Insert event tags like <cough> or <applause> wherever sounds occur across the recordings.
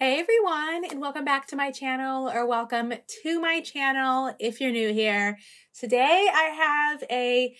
Hey everyone, and welcome back to my channel, or welcome to my channel if you're new here. Today I have a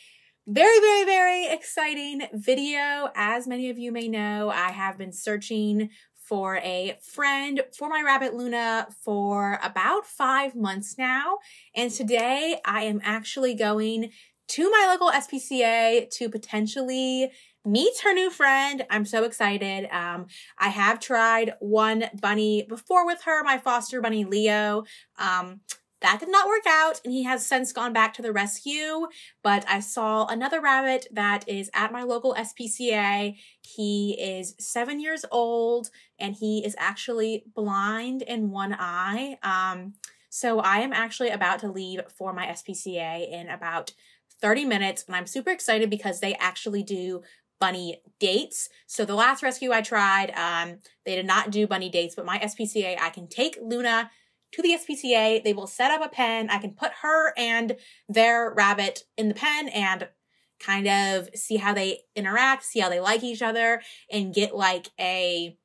very, very, very exciting video. As many of you may know, I have been searching for a friend for my rabbit Luna for about five months now. And today I am actually going to my local SPCA to potentially meet her new friend. I'm so excited. Um, I have tried one bunny before with her, my foster bunny Leo. Um, that did not work out, and he has since gone back to the rescue. But I saw another rabbit that is at my local SPCA. He is seven years old, and he is actually blind in one eye. Um, so I am actually about to leave for my SPCA in about 30 minutes, and I'm super excited because they actually do bunny dates. So the last rescue I tried, um, they did not do bunny dates, but my SPCA, I can take Luna to the SPCA. They will set up a pen. I can put her and their rabbit in the pen and kind of see how they interact, see how they like each other, and get like a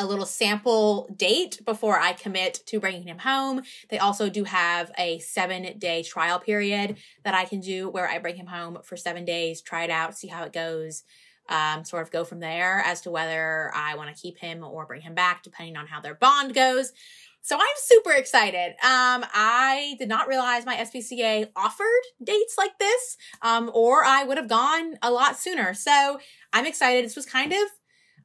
a little sample date before I commit to bringing him home. They also do have a seven day trial period that I can do where I bring him home for seven days, try it out, see how it goes, um, sort of go from there as to whether I want to keep him or bring him back, depending on how their bond goes. So I'm super excited. Um, I did not realize my SPCA offered dates like this, um, or I would have gone a lot sooner. So I'm excited. This was kind of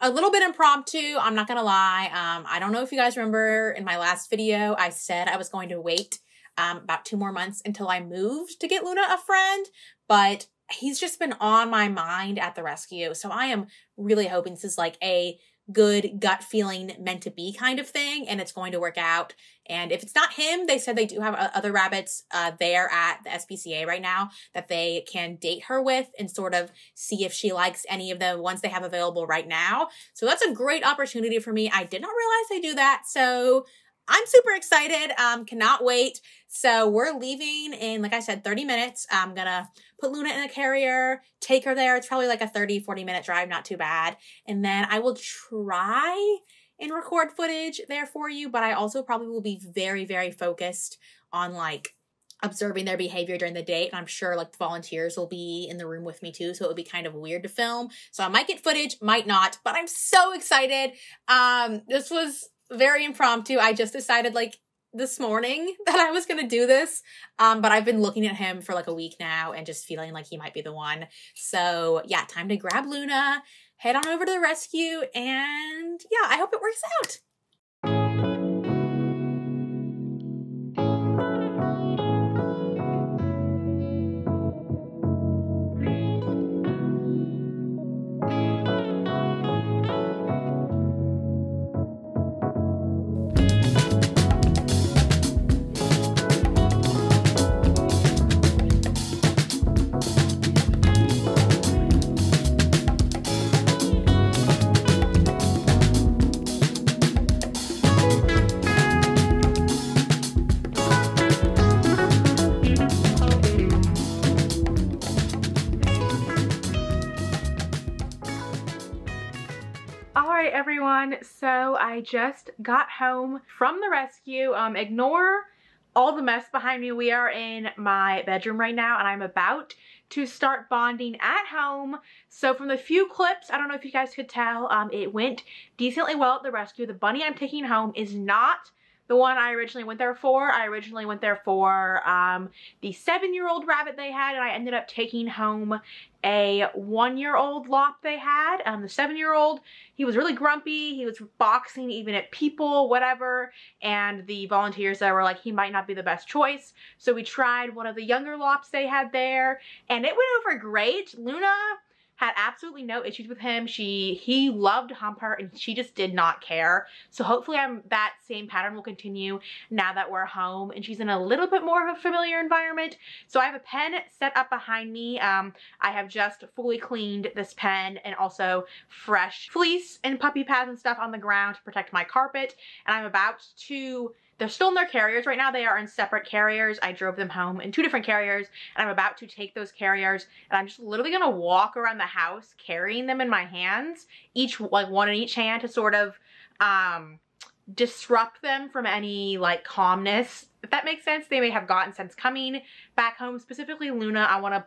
a little bit impromptu. I'm not to lie. Um, I don't know if you guys remember in my last video, I said I was going to wait um, about two more months until I moved to get Luna a friend, but he's just been on my mind at the rescue. So I am really hoping this is like a good gut feeling meant to be kind of thing and it's going to work out and if it's not him they said they do have uh, other rabbits uh, there at the spca right now that they can date her with and sort of see if she likes any of the ones they have available right now so that's a great opportunity for me i did not realize they do that so I'm super excited. Um, cannot wait. So we're leaving in, like I said, 30 minutes. I'm gonna put Luna in a carrier, take her there. It's probably like a 30, 40 minute drive, not too bad. And then I will try and record footage there for you, but I also probably will be very, very focused on like observing their behavior during the date. And I'm sure like the volunteers will be in the room with me too. So it would be kind of weird to film. So I might get footage, might not, but I'm so excited. Um, this was very impromptu. I just decided like this morning <laughs> that I was going to do this. Um, but I've been looking at him for like a week now and just feeling like he might be the one. So yeah, time to grab Luna, head on over to the rescue, and yeah, I hope it works out. Everyone. So I just got home from the rescue. Um, ignore all the mess behind me. We are in my bedroom right now and I'm about to start bonding at home. So from the few clips, I don't know if you guys could tell, um, it went decently well at the rescue. The bunny I'm taking home is not the one I originally went there for. I originally went there for um, the seven-year-old rabbit they had, and I ended up taking home a one-year-old lop they had. Um, the seven-year-old, he was really grumpy. He was boxing even at people, whatever, and the volunteers there were like, he might not be the best choice. So we tried one of the younger lops they had there, and it went over great. Luna had absolutely no issues with him. She he loved hump her and she just did not care. So hopefully I'm that same pattern will continue now that we're home and she's in a little bit more of a familiar environment. So I have a pen set up behind me. Um, I have just fully cleaned this pen and also fresh fleece and puppy pads and stuff on the ground to protect my carpet. And I'm about to they're still in their carriers right now. They are in separate carriers. I drove them home in two different carriers and I'm about to take those carriers and I'm just literally to walk around the house carrying them in my hands, each like one in each hand to sort of um, disrupt them from any like calmness. If that makes sense, they may have gotten since coming back home. Specifically Luna, I want to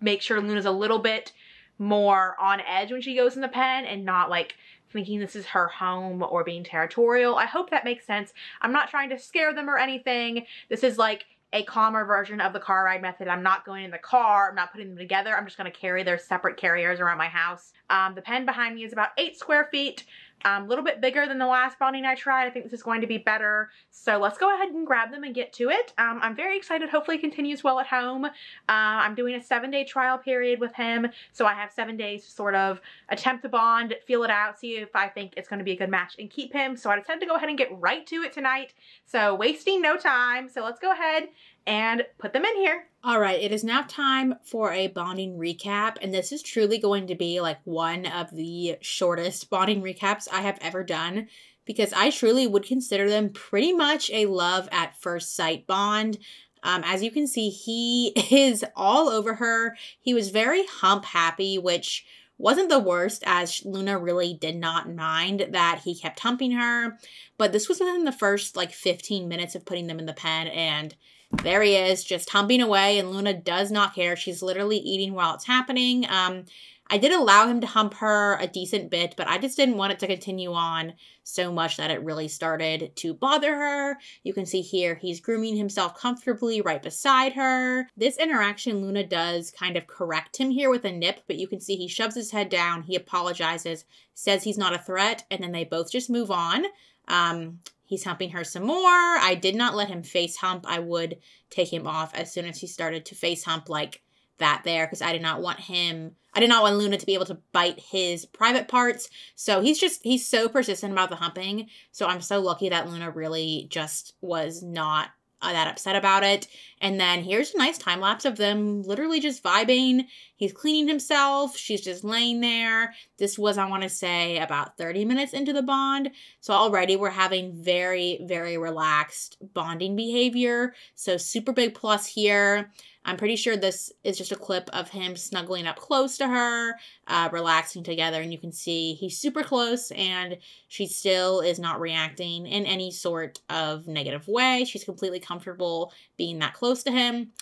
make sure Luna's a little bit more on edge when she goes in the pen and not like thinking this is her home or being territorial. I hope that makes sense. I'm not trying to scare them or anything. This is like a calmer version of the car ride method. I'm not going in the car. I'm not putting them together. I'm just going to carry their separate carriers around my house. Um, the pen behind me is about eight square feet. A um, little bit bigger than the last bonding I tried. I think this is going to be better. So let's go ahead and grab them and get to it. Um, I'm very excited. Hopefully it continues well at home. Uh, I'm doing a seven day trial period with him. So I have seven days to sort of attempt to bond, feel it out, see if I think it's going to be a good match and keep him. So I decided to go ahead and get right to it tonight. So wasting no time. So let's go ahead and put them in here. All right, it is now time for a bonding recap, and this is truly going to be like one of the shortest bonding recaps I have ever done because I truly would consider them pretty much a love at first sight bond. Um, as you can see, he <laughs> is all over her. He was very hump happy, which wasn't the worst as Luna really did not mind that he kept humping her. But this was within the first like 15 minutes of putting them in the pen and there he is, just humping away, and Luna does not care. She's literally eating while it's happening. Um, I did allow him to hump her a decent bit, but I just didn't want it to continue on so much that it really started to bother her. You can see here he's grooming himself comfortably right beside her. This interaction, Luna does kind of correct him here with a nip, but you can see he shoves his head down, he apologizes, says he's not a threat, and then they both just move on. Um, He's humping her some more. I did not let him face hump. I would take him off as soon as he started to face hump like that there because I did not want him I did not want Luna to be able to bite his private parts. So he's just he's so persistent about the humping. So I'm so lucky that Luna really just was not uh, that upset about it. And then here's a nice time lapse of them literally just vibing. He's cleaning himself. She's just laying there. This was, I want to say, about 30 minutes into the bond. So already we're having very, very relaxed bonding behavior. So super big plus here. I'm pretty sure this is just a clip of him snuggling up close to her, uh, relaxing together, and you can see he's super close and she still is not reacting in any sort of negative way. She's completely comfortable being that close to him.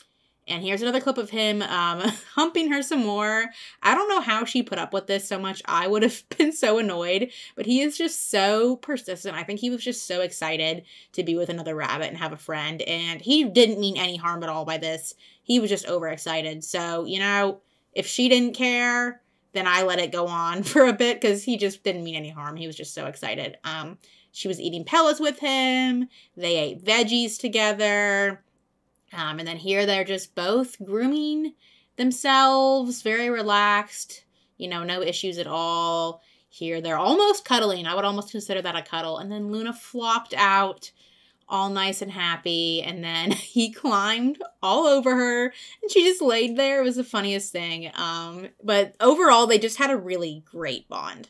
And here's another clip of him um, <laughs> humping her some more. I don't know how she put up with this so much. I would have <laughs> been so annoyed, but he is just so persistent. I think he was just so excited to be with another rabbit and have a friend. And he didn't mean any harm at all by this. He was just overexcited. So, you know, if she didn't care, then I let it go on <laughs> for a bit because he just didn't mean any harm. He was just so excited. Um, she was eating pellets with him. They ate veggies together. Um, and then here they're just both grooming themselves, very relaxed, you know, no issues at all. Here they're almost cuddling. I would almost consider that a cuddle. And then Luna flopped out all nice and happy. And then <laughs> he climbed all over her and she just laid there. It was the funniest thing. Um, but overall, they just had a really great bond.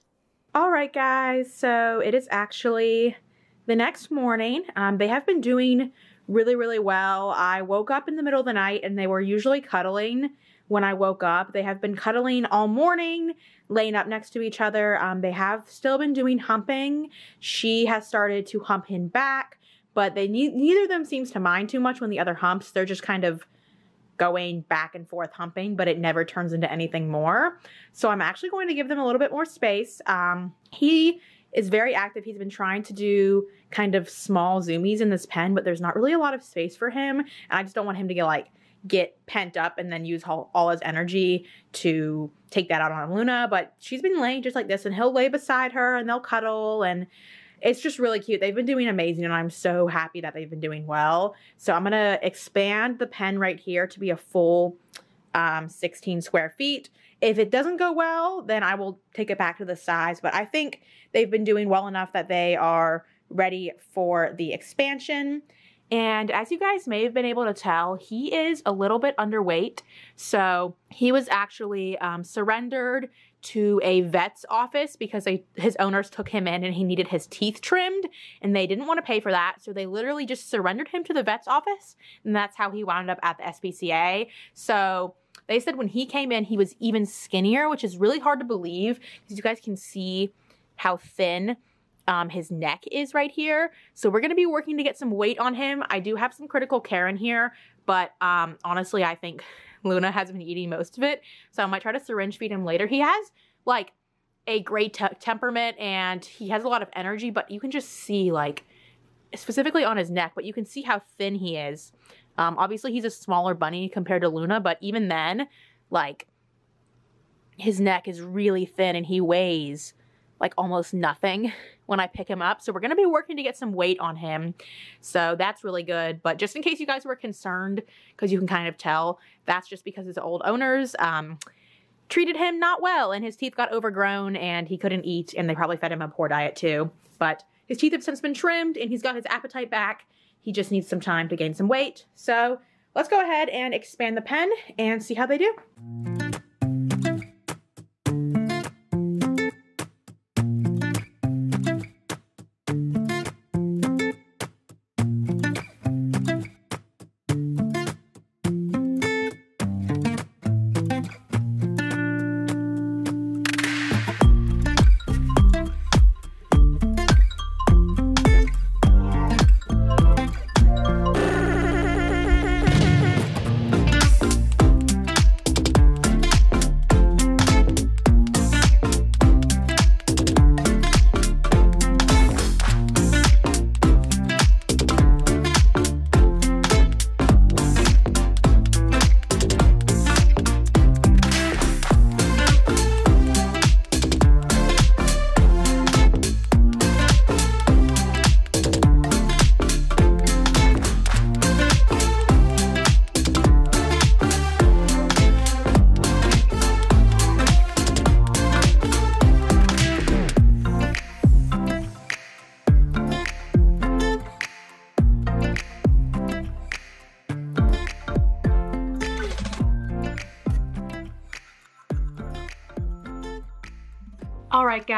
All right, guys. So it is actually the next morning. Um, they have been doing really, really well. I woke up in the middle of the night and they were usually cuddling when I woke up. They have been cuddling all morning, laying up next to each other. Um, they have still been doing humping. She has started to hump him back, but they ne- neither of them seems to mind too much when the other humps. They're just kind of going back and forth humping, but it never turns into anything more. So I'm actually going to give them a little bit more space. Um, he is very active. He's been trying to do kind of small zoomies in this pen, but there's not really a lot of space for him. And I just don't want him to get like get pent up and then use all, all his energy to take that out on Luna. But she's been laying just like this, and he'll lay beside her and they'll cuddle and it's just really cute. They've been doing amazing, and I'm so happy that they've been doing well. So I'm gonna expand the pen right here to be a full um, 16 square feet. If it doesn't go well, then I will take it back to the size. But I think they've been doing well enough that they are ready for the expansion. And as you guys may have been able to tell, he is a little bit underweight. So he was actually um, surrendered to a vet's office because they, his owners took him in and he needed his teeth trimmed and they didn't want to pay for that. So they literally just surrendered him to the vet's office. And that's how he wound up at the SPCA. So they said when he came in, he was even skinnier, which is really hard to believe because you guys can see how thin um, his neck is right here. So we're going to be working to get some weight on him. I do have some critical care in here, but um, honestly, I think <laughs> Luna has been eating most of it. So I might try to syringe feed him later. He has like a great te temperament and he has a lot of energy, but you can just see like specifically on his neck, but you can see how thin he is. Um, obviously, he's a smaller bunny compared to Luna, but even then, like, his neck is really thin and he weighs like almost nothing <laughs> when I pick him up. So we're going to be working to get some weight on him. So that's really good. But just in case you guys were concerned, because you can kind of tell, that's just because his old owners um, treated him not well and his teeth got overgrown and he couldn't eat and they probably fed him a poor diet too. But his teeth have since been trimmed and he's got his appetite back. He just needs some time to gain some weight. So let's go ahead and expand the pen and see how they do.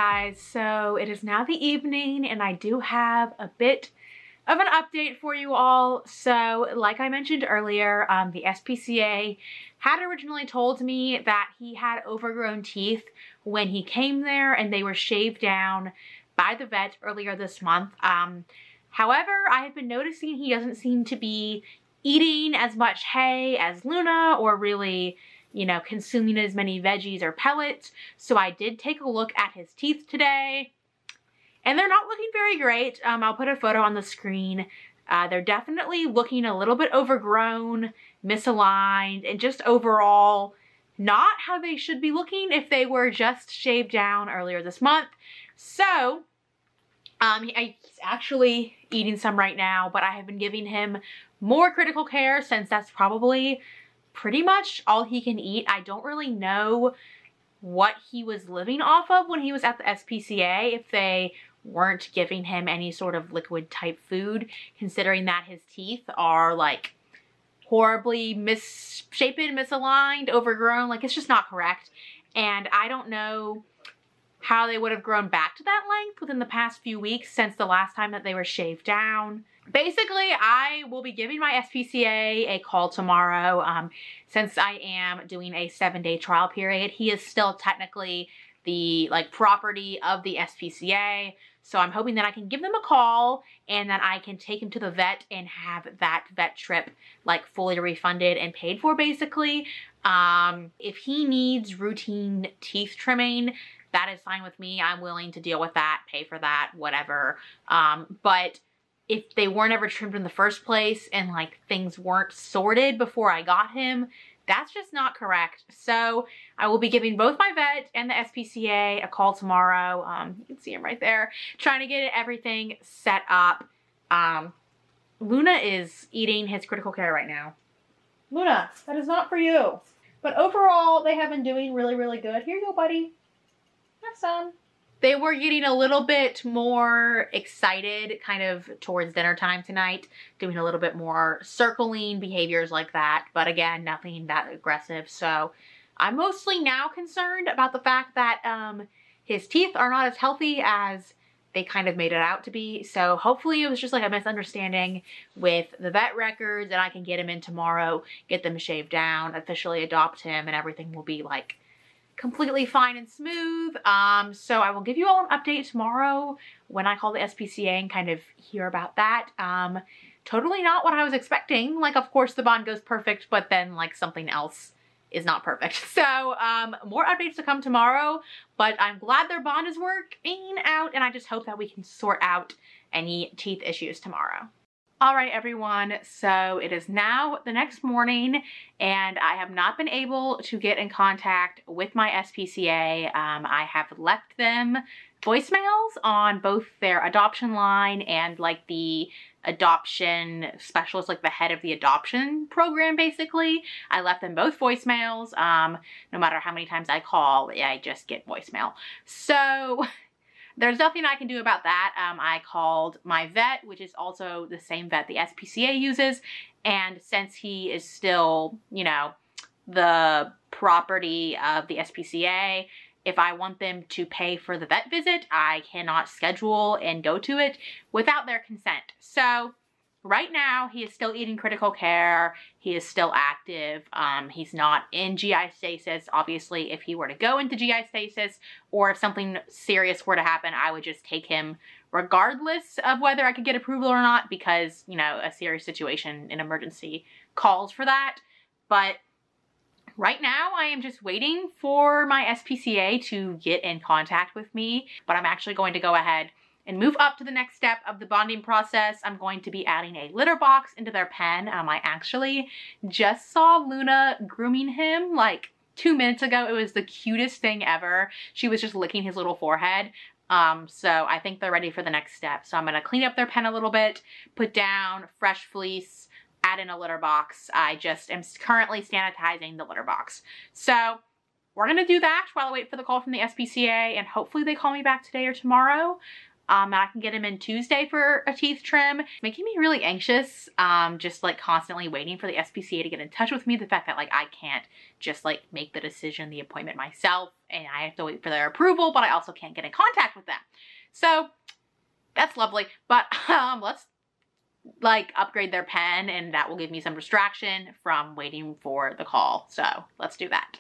Guys, so it is now the evening and I do have a bit of an update for you all. So like I mentioned earlier, um, the SPCA had originally told me that he had overgrown teeth when he came there and they were shaved down by the vet earlier this month. Um, however, I have been noticing he doesn't seem to be eating as much hay as Luna or really you know, consuming as many veggies or pellets. So I did take a look at his teeth today. And they're not looking very great. Um, I'll put a photo on the screen. Uh, they're definitely looking a little bit overgrown, misaligned, and just overall not how they should be looking if they were just shaved down earlier this month. So, um, he's actually eating some right now, but I have been giving him more critical care since that's probably pretty much all he can eat. I don't really know what he was living off of when he was at the SPCA, if they weren't giving him any sort of liquid type food, considering that his teeth are like horribly misshapen, misaligned, overgrown. Like it's just not correct. And I don't know how they would have grown back to that length within the past few weeks since the last time that they were shaved down. Basically, I will be giving my SPCA a call tomorrow. Um, since I am doing a seven day trial period, he is still technically the like property of the SPCA. So I'm hoping that I can give them a call and that I can take him to the vet and have that vet trip like fully refunded and paid for basically. Um, if he needs routine teeth trimming, that is fine with me. I'm willing to deal with that, pay for that, whatever. Um, but if they weren't ever trimmed in the first place and like things weren't sorted before I got him, that's just not correct. So I will be giving both my vet and the SPCA a call tomorrow. Um, you can see him right there, trying to get everything set up. Um, Luna is eating his critical care right now. Luna, that is not for you. But overall, they have been doing really, really good. Here you go, buddy. Have some they were getting a little bit more excited kind of towards dinner time tonight, doing a little bit more circling behaviors like that. But again, nothing that aggressive. So I'm mostly now concerned about the fact that um, his teeth are not as healthy as they kind of made it out to be. So hopefully it was just like a misunderstanding with the vet records and I can get him in tomorrow, get them shaved down, officially adopt him and everything will be like completely fine and smooth. Um, so I will give you all an update tomorrow when I call the SPCA and kind of hear about that. Um, totally not what I was expecting. Like, of course, the bond goes perfect, but then like something else is not perfect. <laughs> So um, more updates to come tomorrow, but I'm glad their bond is working out and I just hope that we can sort out any teeth issues tomorrow. All right, everyone, so it is now the next morning and I have not been able to get in contact with my SPCA. Um, I have left them voicemails on both their adoption line and like the adoption specialist, like the head of the adoption program, basically. I left them both voicemails. Um, no matter how many times I call, I just get voicemail. So there's nothing I can do about that. Um, I called my vet, which is also the same vet the SPCA uses. And since he is still, you know, the property of the SPCA, if I want them to pay for the vet visit, I cannot schedule and go to it without their consent. So right now he is still eating critical care. He is still active. Um, he's not in gi stasis. Obviously if he were to go into gi stasis or if something serious were to happen i would just take him regardless of whether i could get approval or not because you know a serious situation an emergency calls for that. But right now i am just waiting for my spca to get in contact with me but i'm actually going to go ahead and move up to the next step of the bonding process, I'm going to be adding a litter box into their pen. Um, I actually just saw Luna grooming him like two minutes ago. It was the cutest thing ever. She was just licking his little forehead. Um, so I think they're ready for the next step. So I'm going to clean up their pen a little bit, put down fresh fleece, add in a litter box. I just am currently sanitizing the litter box. So we're going to do that while I wait for the call from the SPCA and hopefully they call me back today or tomorrow um, I can get him in Tuesday for a teeth trim. making me really anxious, um, just like constantly waiting for the SPCA to get in touch with me. The fact that like I can't just like make the decision, the appointment myself, and I have to wait for their approval, but I also can't get in contact with them. So that's lovely, but <laughs> um, let's like upgrade their pen and that will give me some distraction from waiting for the call. So let's do that.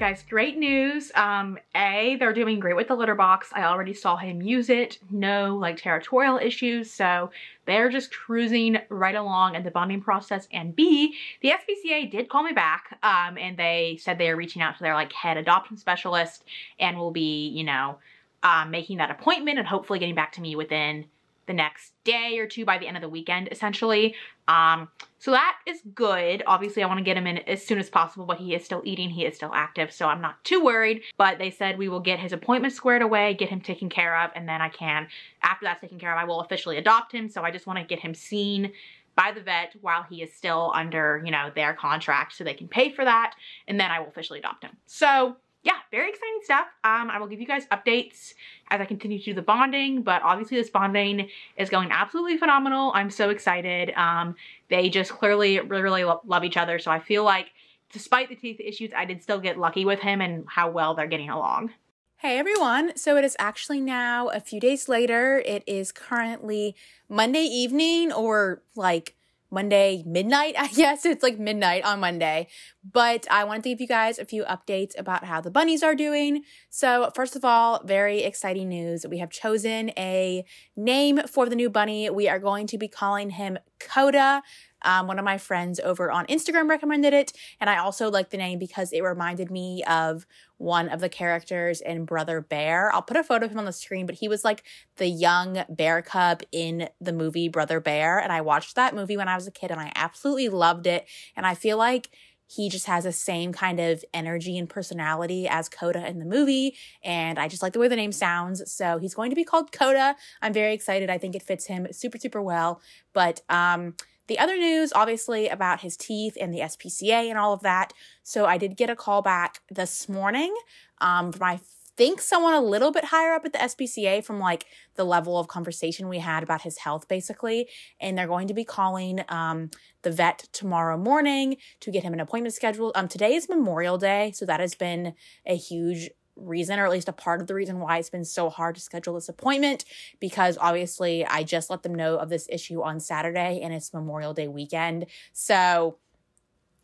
Right, guys, great news. Um, A, they're doing great with the litter box. I already saw him use it. No, like, territorial issues. So they're just cruising right along in the bonding process. And B, the SPCA did call me back, um, and they said they are reaching out to their, like, head adoption specialist and will be, you know, um, making that appointment and hopefully getting back to me within the next day or two by the end of the weekend, essentially. Um, so that is good. Obviously, I want to get him in as soon as possible, but he is still eating. He is still active, so I'm not too worried. But they said we will get his appointment squared away, get him taken care of, and then I can, after that's taken care of, I will officially adopt him. So I just want to get him seen by the vet while he is still under, you know, their contract so they can pay for that, and then I will officially adopt him. So yeah, very exciting stuff. Um, I will give you guys updates as I continue to do the bonding, but obviously this bonding is going absolutely phenomenal. I'm so excited. Um, they just clearly really, really lo love each other. So I feel like despite the teeth issues, I did still get lucky with him and how well they're getting along. Hey everyone, so it is actually now a few days later. It is currently Monday evening or like Monday midnight. <laughs> I guess it's like midnight on Monday. But I wanted to give you guys a few updates about how the bunnies are doing. So, first of all, very exciting news. We have chosen a name for the new bunny. We are going to be calling him Koda. Um, one of my friends over on Instagram recommended it, and I also like the name because it reminded me of one of the characters in Brother Bear. I'll put a photo of him on the screen, but he was like the young bear cub in the movie Brother Bear, and I watched that movie when I was a kid, and I absolutely loved it. And I feel like he just has the same kind of energy and personality as Koda in the movie. And I just like the way the name sounds. So he's going to be called Koda. I'm very excited. I think it fits him super, super well. But um, the other news, obviously, about his teeth and the SPCA and all of that. So I did get a call back this morning um, from my think someone a little bit higher up at the SPCA from like the level of conversation we had about his health, basically. And they're going to be calling um, the vet tomorrow morning to get him an appointment scheduled. Um, today is Memorial Day, so that has been a huge reason, or at least a part of the reason why it's been so hard to schedule this appointment because obviously I just let them know of this issue on Saturday and it's Memorial Day weekend. So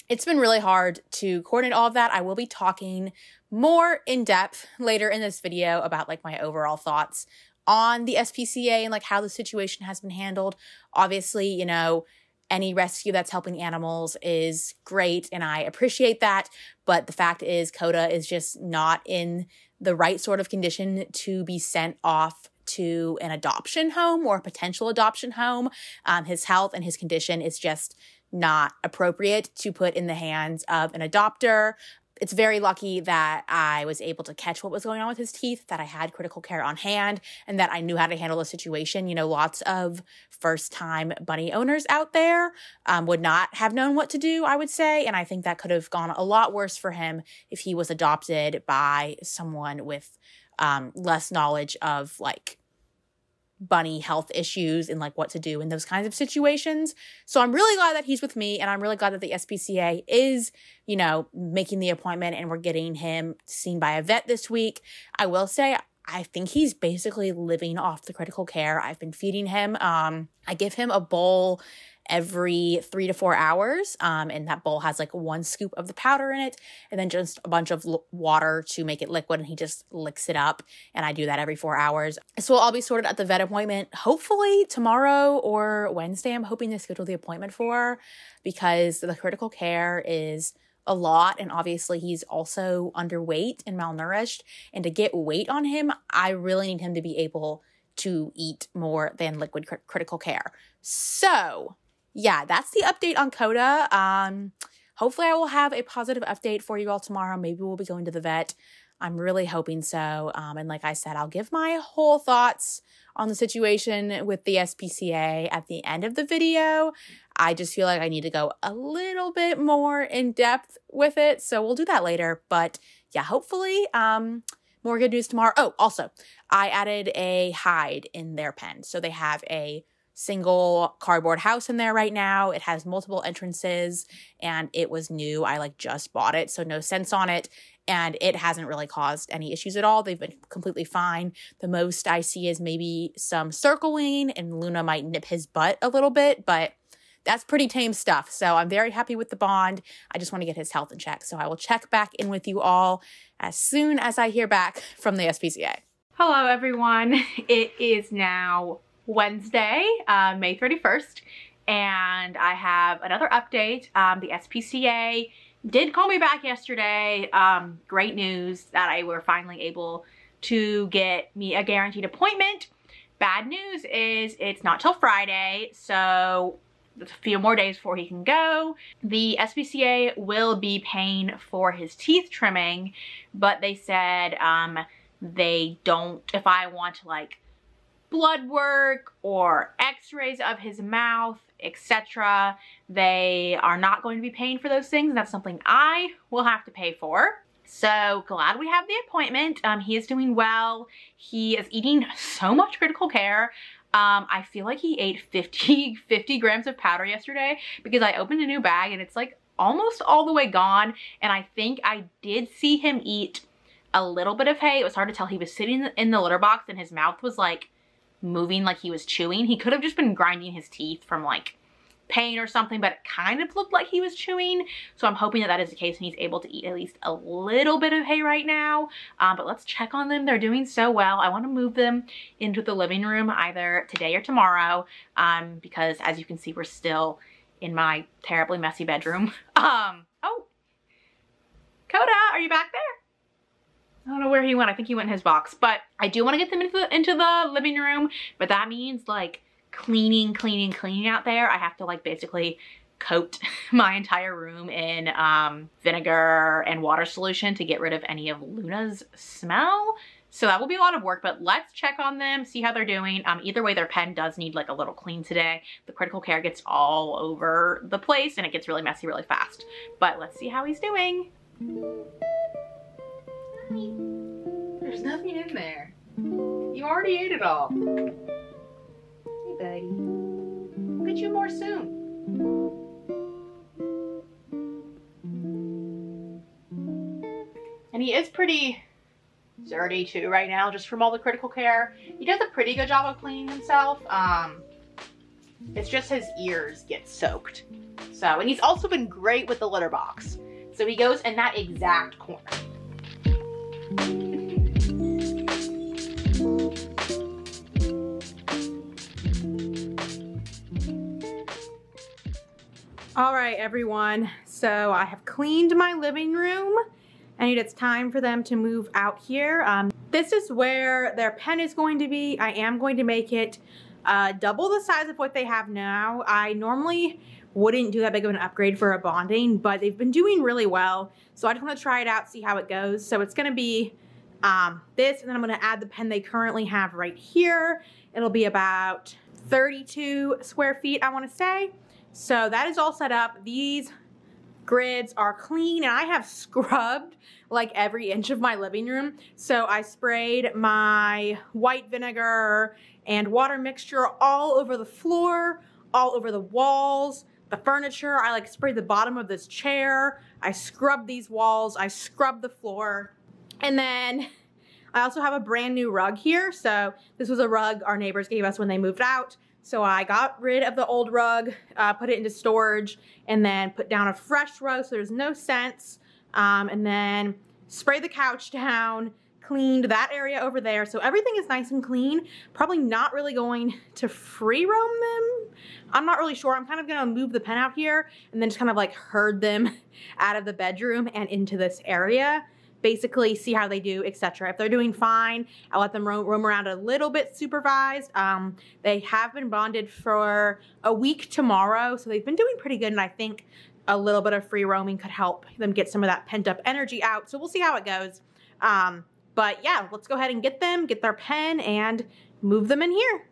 it's been really hard to coordinate all of that. I will be talking more in depth later in this video about like my overall thoughts on the SPCA and like how the situation has been handled. Obviously, you know, any rescue that's helping animals is great and I appreciate that, but the fact is Koda is just not in the right sort of condition to be sent off to an adoption home or a potential adoption home. Um, his health and his condition is just not appropriate to put in the hands of an adopter it's very lucky that I was able to catch what was going on with his teeth, that I had critical care on hand, and that I knew how to handle the situation. You know, lots of first time bunny owners out there um, would not have known what to do, I would say. And I think that could have gone a lot worse for him if he was adopted by someone with um, less knowledge of like bunny health issues and like what to do in those kinds of situations. So I'm really glad that he's with me and I'm really glad that the SPCA is, you know, making the appointment and we're getting him seen by a vet this week. I will say I think he's basically living off the critical care. I've been feeding him. Um, I give him a bowl every three to four hours. Um, and that bowl has like one scoop of the powder in it and then just a bunch of l- water to make it liquid. And he just licks it up. And I do that every four hours. So I'll be sorted at the vet appointment hopefully tomorrow or Wednesday. I'm hoping to schedule the appointment for because the critical care is a lot and obviously he's also underweight and malnourished and to get weight on him i really need him to be able to eat more than liquid cr- critical care so yeah, that's the update on Koda. Um, hopefully, I will have a positive update for you all tomorrow. Maybe we'll be going to the vet. I'm really hoping so. Um, and like I said, I'll give my whole thoughts on the situation with the SPCA at the end of the video. I just feel like I need to go a little bit more in depth with it. So we'll do that later. But yeah, hopefully, um, more good news tomorrow. Oh, also, I added a hide in their pen. So they have a single cardboard house in there right now. It has multiple entrances and it was new. I like just bought it, so no scents on it. And it hasn't really caused any issues at all. They've been completely fine. The most I see is maybe some circling, and Luna might nip his butt a little bit, but that's pretty tame stuff. So I'm very happy with the bond. I just want to get his health in check. So I will check back in with you all as soon as I hear back from the SPCA. Hello, everyone. <laughs> It is now Wednesday, uh, May 31st, and I have another update. Um, the SPCA did call me back yesterday. Um, great news that I were finally able to get me a guaranteed appointment. Bad news is it's not till Friday, so it's a few more days before he can go. The SPCA will be paying for his teeth trimming, but they said um, they don't, if I want to like blood work or x-rays of his mouth, etc. They are not going to be paying for those things. That's something I will have to pay for. So glad we have the appointment. Um, he is doing well. He is eating so much critical care. Um, I feel like he ate 50, <laughs> 50 grams of powder yesterday because I opened a new bag and it's like almost all the way gone. And I think I did see him eat a little bit of hay. It was hard to tell. He was sitting in the litter box and his mouth was like moving like he was chewing. He could have just been grinding his teeth from like pain or something, but it kind of looked like he was chewing. So I'm hoping that that is the case and he's able to eat at least a little bit of hay right now. Um, but let's check on them. They're doing so well. I want to move them into the living room either today or tomorrow um, because as you can see, we're still in my terribly messy bedroom. <laughs> Um, oh, Koda, are you back there? I don't know where he went. I think he went in his box. But I do want to get them into the, into the living room. But that means like cleaning, cleaning, cleaning out there. I have to like basically coat <laughs> my entire room in um, vinegar and water solution to get rid of any of Luna's smell. So that will be a lot of work, but let's check on them, see how they're doing. Um, either way, their pen does need like a little clean today. The critical care gets all over the place and it gets really messy really fast. But let's see how he's doing. There's nothing in there. You already ate it all. Hey, buddy. We'll get you more soon. And he is pretty dirty too right now, just from all the critical care. He does a pretty good job of cleaning himself. Um, it's just his ears get soaked. So, and he's also been great with the litter box. So he goes in that exact corner. All right, everyone. So I have cleaned my living room and it's time for them to move out here. Um, this is where their pen is going to be. I am going to make it uh, double the size of what they have now. I normally wouldn't do that big of an upgrade for a bonding, but they've been doing really well. So I just want to try it out, see how it goes. So it's going to be um, this, and then I'm going to add the pen they currently have right here. It'll be about 32 square feet, I want to say. So that is all set up. These grids are clean and I have <laughs> scrubbed like every inch of my living room. So I sprayed my white vinegar and water mixture all over the floor, all over the walls, the furniture. I like sprayed the bottom of this chair. I scrubbed these walls. I scrubbed the floor. And then <laughs> I also have a brand new rug here. So this was a rug our neighbors gave us when they moved out. So I got rid of the old rug, uh, put it into storage, and then put down a fresh rug so there's no scents. Um, and then sprayed the couch <laughs> down, cleaned that area over there. So everything is nice and clean. Probably not really going to free roam them. I'm not really sure. I'm kind of gonna move the pen out here and then just kind of like herd them <laughs> out of the bedroom and into this area basically see how they do, etc. If they're doing fine, I'll let them roam, roam around a little bit supervised. Um, they have been bonded for a week tomorrow, so they've been doing pretty good, and I think a little bit of free roaming could help them get some of that pent up energy out. So we'll see how it goes. Um, but yeah, let's go ahead and get them, get their pen, and move them in here.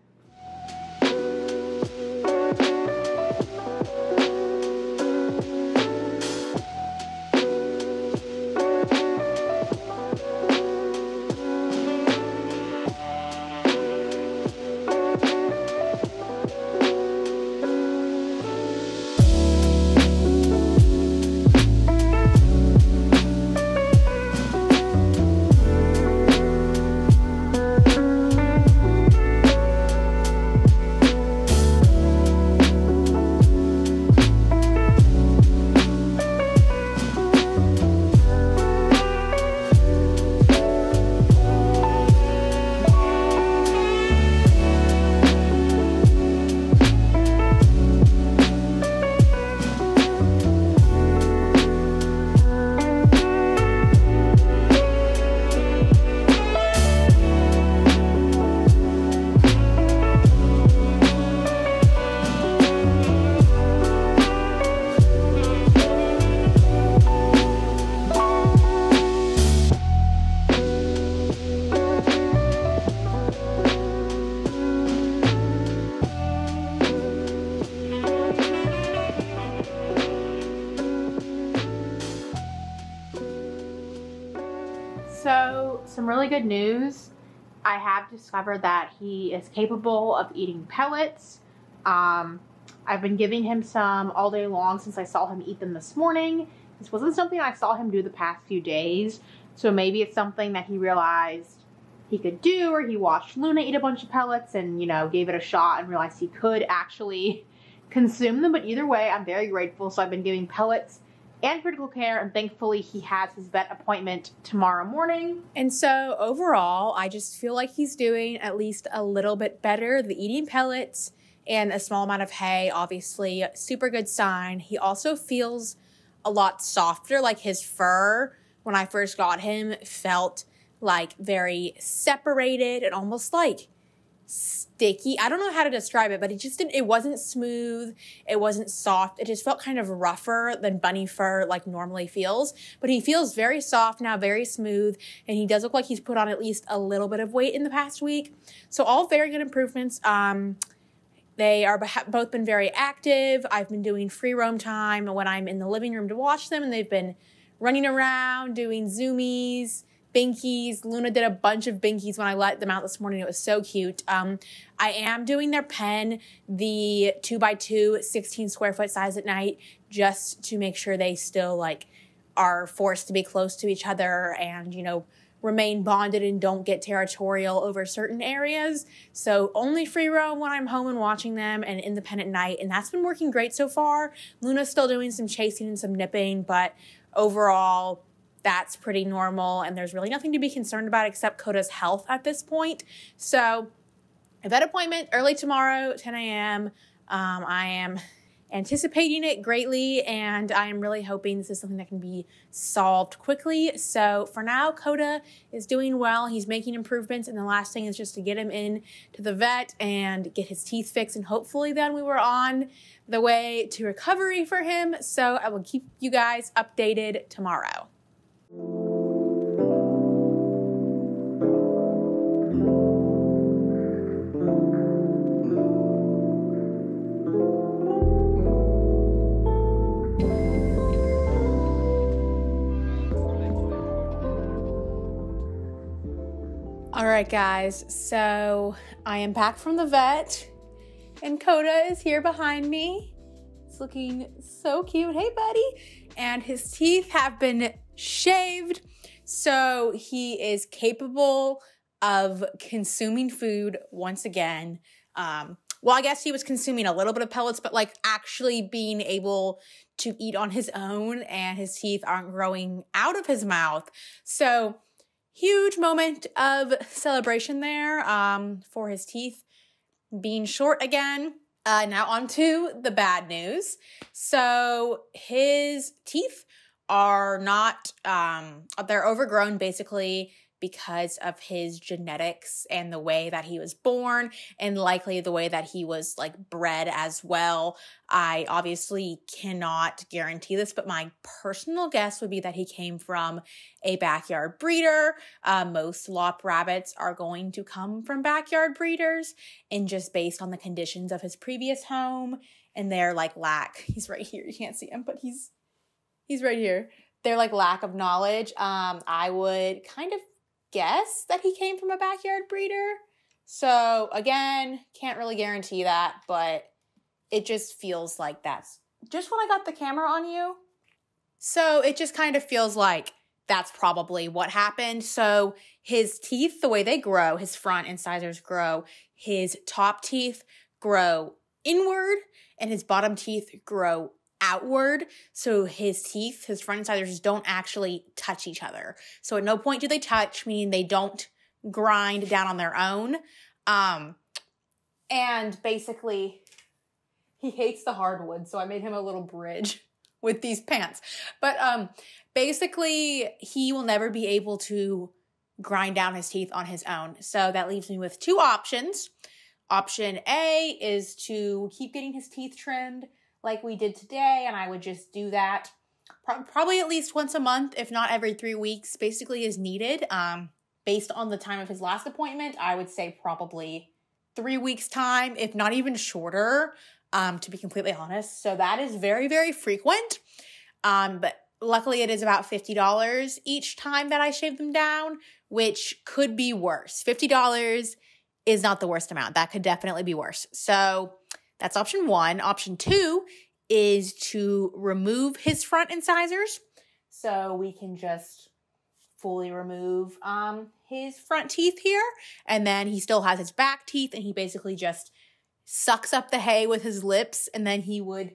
Really good news. I have discovered that he is capable of eating pellets. Um, I've been giving him some all day long since I saw him eat them this morning. This wasn't something I saw him do the past few days, so maybe it's something that he realized he could do, or he watched Luna eat a bunch of pellets and, you know, gave it a shot and realized he could actually <laughs> consume them. But either way, I'm very grateful. So I've been giving pellets and critical care, and thankfully he has his vet appointment tomorrow morning. And so overall, I just feel like he's doing at least a little bit better. The eating pellets and a small amount of hay, obviously, super good sign. He also feels a lot softer, like his fur when I first got him felt like very separated and almost like sticky. I don't know how to describe it, but it just didn't, it wasn't smooth. It wasn't soft. It just felt kind of rougher than bunny fur like normally feels. But he feels very soft now, very smooth, and he does look like he's put on at least a little bit of weight in the past week. So all very good improvements. Um, they are both been very active. I've been doing free roam time when I'm in the living room to watch them, and they've been running around doing zoomies binkies. Luna did a bunch of binkies when I let them out this morning. It was so cute. Um, I am doing their pen, the 2 by 2 16 square foot size at night, just to make sure they still like are forced to be close to each other and, you know, remain bonded and don't get territorial over certain areas. So only free roam when I'm home and watching them and independent night. And that's been working great so far. Luna's still doing some chasing and some nipping, but overall, that's pretty normal and there's really nothing to be concerned about except Koda's health at this point. So, a vet appointment early tomorrow, 10 a.m. Um, I am anticipating it greatly and I am really hoping this is something that can be solved quickly. So for now, Koda is doing well. He's making improvements, and the last thing is just to get him in to the vet and get his teeth fixed, and hopefully then we were on the way to recovery for him. So I will keep you guys updated tomorrow. All right, guys, so I am back from the vet, and Koda is here behind me. It's looking so cute. Hey, buddy. And his teeth have been shaved. So he is capable of consuming food once again. Um, well, I guess he was consuming a little bit of pellets, but like actually being able to eat on his own and his teeth aren't growing out of his mouth. So, huge moment of celebration there um, for his teeth being short again. Uh, now, on to the bad news. So, his teeth are not um they're overgrown basically because of his genetics and the way that he was born and likely the way that he was like bred as well. I obviously cannot guarantee this, but my personal guess would be that he came from a backyard breeder. Uh, most lop rabbits are going to come from backyard breeders and just based on the conditions of his previous home and their like lack. <laughs> He's right here. You can't see him, but he's he's right here. Their like lack of knowledge. Um, I would kind of guess that he came from a backyard breeder. So again, can't really guarantee that, but it just feels like that's just when I got the camera on you. So it just kind of feels like that's probably what happened. So his teeth, the way they grow, his front incisors grow, his top teeth grow inward and his bottom teeth grow outward. So his teeth, his front incisors don't actually touch each other. So at no point do they touch, meaning they don't grind down on their own. Um, and basically, he hates the hardwood. So I made him a little bridge <laughs> with these pants. But um, basically, he will never be able to grind down his teeth on his own. So that leaves me with two options. Option A is to keep getting his teeth trimmed like we did today, and I would just do that pro- probably at least once a month, if not every three weeks, basically as needed. Um, based on the time of his last appointment, I would say probably three weeks' time, if not even shorter, um, to be completely honest. So that is very, very frequent. Um, but luckily, it is about $50 each time that I shave them down, which could be worse. $50 is not the worst amount. That could definitely be worse. So that's option one. Option two is to remove his front incisors. So we can just fully remove um, his front teeth here. And then he still has his back teeth and he basically just sucks up the hay with his lips and then he would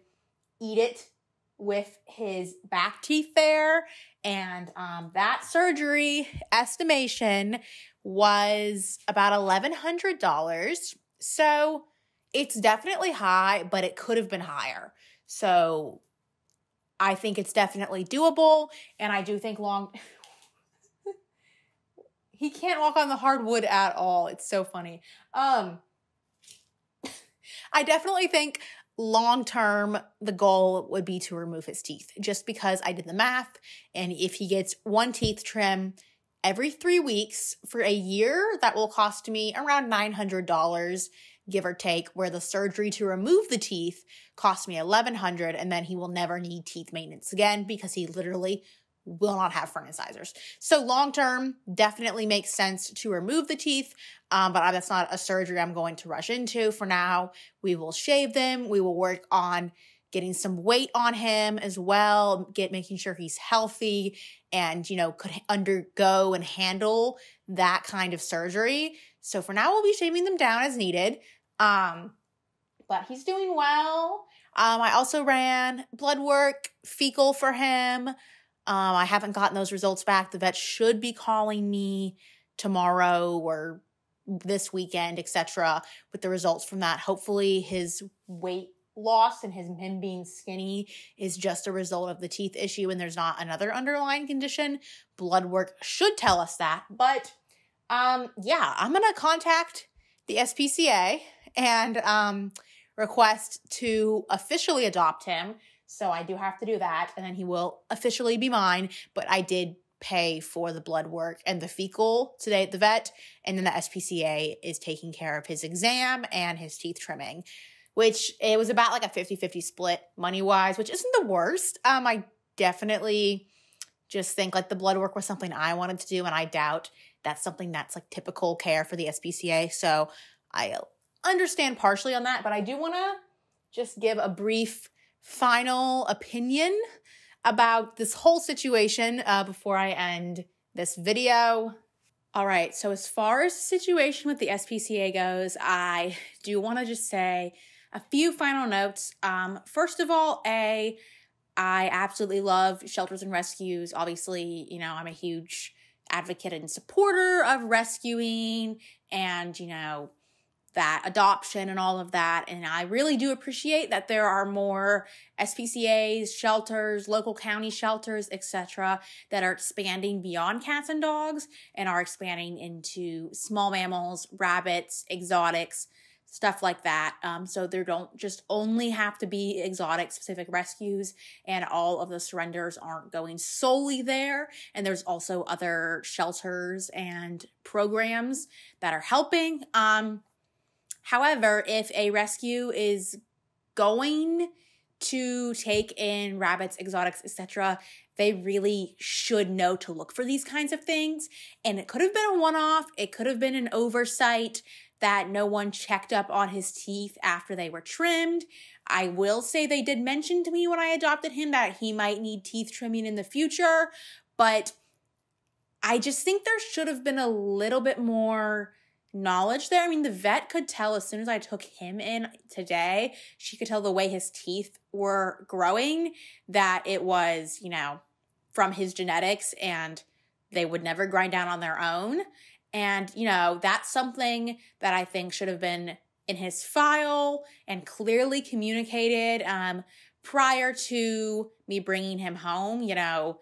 eat it with his back teeth there. And um, that surgery estimation was about $1,100. So it's definitely high, but it could have been higher. So I think it's definitely doable. And I do think long. <laughs> he can't walk on the hardwood at all. It's so funny. Um <laughs> I definitely think long term the goal would be to remove his teeth just because I did the math and if he gets one teeth trim every 3 weeks for a year that will cost me around $900 give or take where the surgery to remove the teeth cost me 1100 and then he will never need teeth maintenance again because he literally will not have front incisors. So long term, definitely makes sense to remove the teeth, um, but that's not a surgery I'm going to rush into. For now, we will shave them. We will work on getting some weight on him as well, get making sure he's healthy and you know could undergo and handle that kind of surgery. So for now, we'll be shaving them down as needed. Um, but he's doing well. Um, I also ran blood work, fecal for him. Um, I haven't gotten those results back. The vet should be calling me tomorrow or this weekend, etc., with the results from that. Hopefully, his weight loss and his him being skinny is just a result of the teeth issue and there's not another underlying condition. Blood work should tell us that. But um yeah, I'm to contact the SPCA and um request to officially adopt him so I do have to do that, and then he will officially be mine. But I did pay for the blood work and the fecal today at the vet, and then the SPCA is taking care of his exam and his teeth trimming, which it was about like a 50-50 split money wise, which isn't the worst. Um, I definitely just think like the blood work was something I wanted to do, and I doubt that's something that's like typical care for the SPCA. So I understand partially on that, but I do want to just give a brief final opinion about this whole situation uh, before I end this video. All right, so as far as the situation with the SPCA goes, I do want to just say a few final notes. Um, first of all, A, I absolutely love shelters and rescues. Obviously, you know, I'm a huge advocate and supporter of rescuing and, you know, that adoption and all of that. And I really do appreciate that there are more SPCAs, shelters, local county shelters, etc., that are expanding beyond cats and dogs and are expanding into small mammals, rabbits, exotics, stuff like that. Um, so there don't just only have to be exotic specific rescues, and all of the surrenders aren't going solely there. And there's also other shelters and programs that are helping. Um, However, if a rescue is going to take in rabbits, exotics, etc., they really should know to look for these kinds of things. And it could have been a one off, it could have been an oversight that no one checked up on his teeth after they were trimmed. I will say they did mention to me when I adopted him that he might need teeth trimming in the future, but I just think there should have been a little bit more knowledge there. I mean, the vet could tell as soon as I took him in today, she could tell the way his teeth were growing that it was, you know, from his genetics and they would never grind down on their own. And, you know, that's something that I think should have been in his file and clearly communicated um, prior to me bringing him home. You know,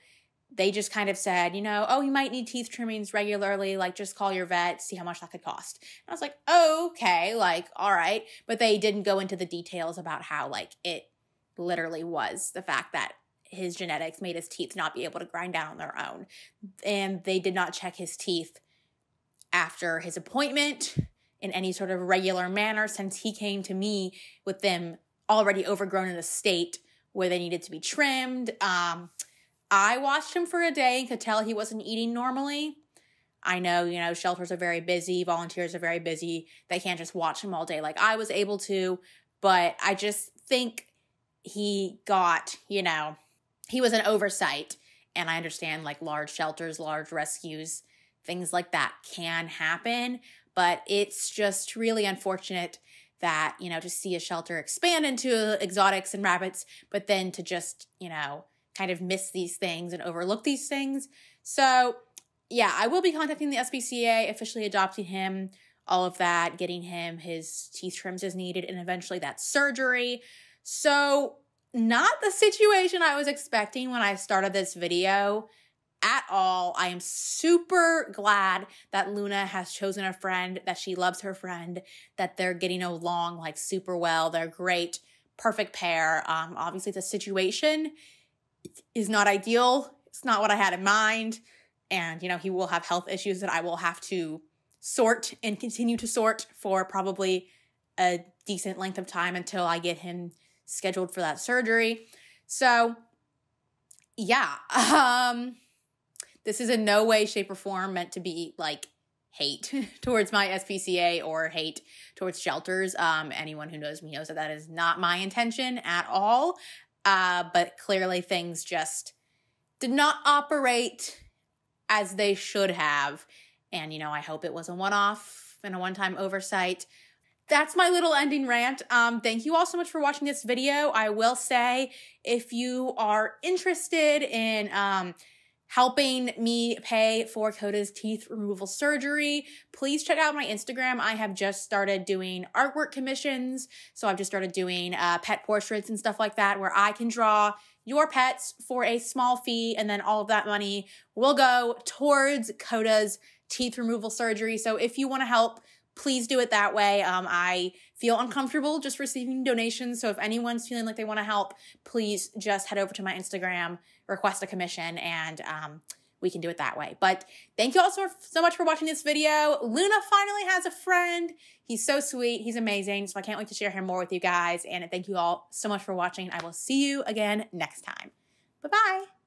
they just kind of said, you know, oh, you might need teeth trimmings regularly. Like, just call your vet, see how much that could cost. And I was like, oh, okay, like, all right. But they didn't go into the details about how, like, it literally was the fact that his genetics made his teeth not be able to grind down on their own. And they did not check his teeth after his appointment in any sort of regular manner since he came to me with them already overgrown in a state where they needed to be trimmed. Um, I watched him for a day and could tell he wasn't eating normally. I know, you know, shelters are very busy, volunteers are very busy. They can't just watch him all day like I was able to, but I just think he got, you know, he was an oversight. And I understand like large shelters, large rescues, things like that can happen, but it's just really unfortunate that, you know, to see a shelter expand into exotics and rabbits, but then to just, you know, kind of miss these things and overlook these things. So, yeah, I will be contacting the SPCA, officially adopting him, all of that, getting him his teeth trims as needed, and eventually that surgery. So, not the situation I was expecting when I started this video. at all. I am super glad that Luna has chosen a friend, that she loves her friend, that they're getting along like super well. They're great, perfect pair. Um, obviously, the situation is not ideal. It's not what I had in mind. And, you know, he will have health issues that I will have to sort and continue to sort for probably a decent length of time until I get him scheduled for that surgery. So, yeah, <laughs> um, this is in no way, shape, or form meant to be like hate <laughs> towards my SPCA or hate towards shelters. Um, anyone who knows me knows that that is not my intention at all. Uh, but clearly, things just did not operate as they should have. And, you know, I hope it was a one off and a one time oversight that's my little ending rant. Um, thank you all so much for watching this video. I will say if you are interested in um, helping me pay for Koda's teeth removal surgery, please check out my Instagram. I have just started doing artwork commissions. So I've just started doing uh, pet portraits and stuff like that where I can draw your pets for a small fee and then all of that money will go towards Koda's teeth removal surgery. So if you want to help, please do it that way. Um, I feel uncomfortable just receiving donations. So if anyone's feeling like they want to help, please just head over to my Instagram, request a commission, and um, we can do it that way. But thank you all so, so much for watching this video. Luna finally has a friend. He's so sweet. He's amazing. So I can't wait to share him more with you guys. And thank you all so much for watching. I will see you again next time. Bye-bye.